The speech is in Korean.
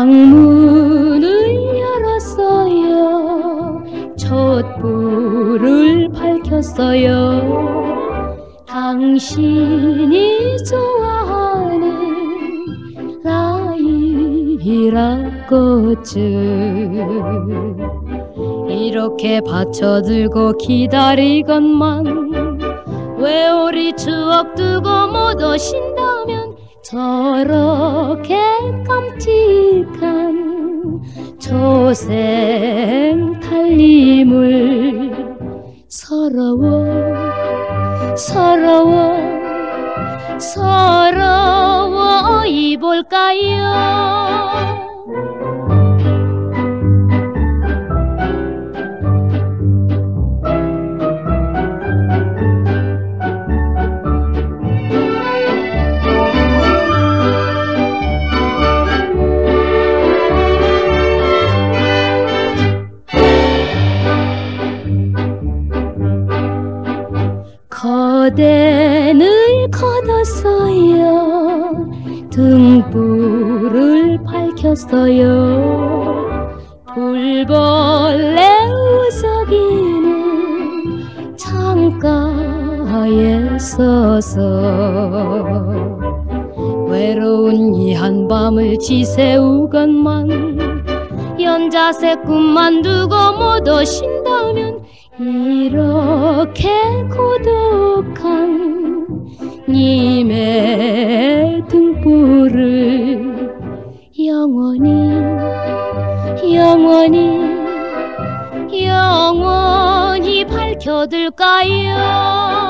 창문을 열었어요. 촛불을 밝혔어요. 당신이 좋아하는 라일락 꽃을 이렇게 받쳐들고 기다리건만 왜 우리 추억 두고 못 오신다면 저렇게 깜찍 초생 달림을 서러워 서러워 서러워 이볼까요 거대늘 걷었어요. 등불을 밝혔어요. 불벌레 우석이는 창가에 서서 외로운 이 한밤을 지새우건만 연자색 꿈만 두고 못 오신다면 이렇게 고독 밝혀둘까요